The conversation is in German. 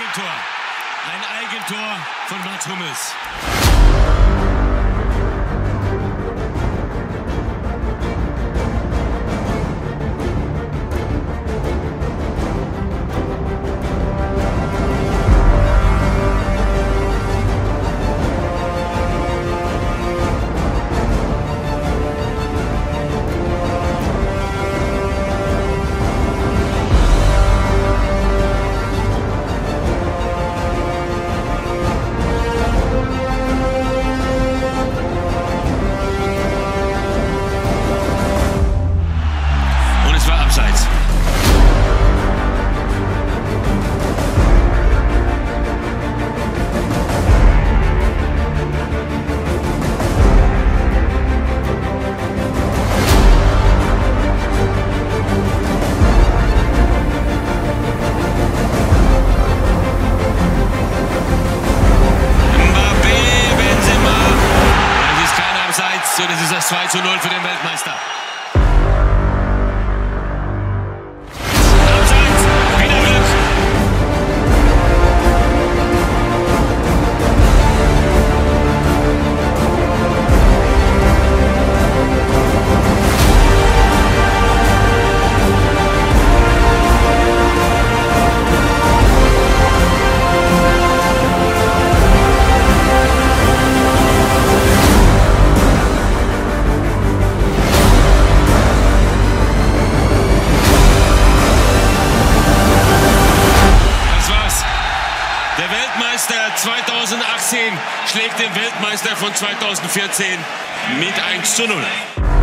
Eigentor. Ein Eigentor von Mats Hummels. Und es ist das 2 zu 0 für den Weltmeister. Weltmeister 2018 schlägt den Weltmeister von 2014 mit 1 zu 0.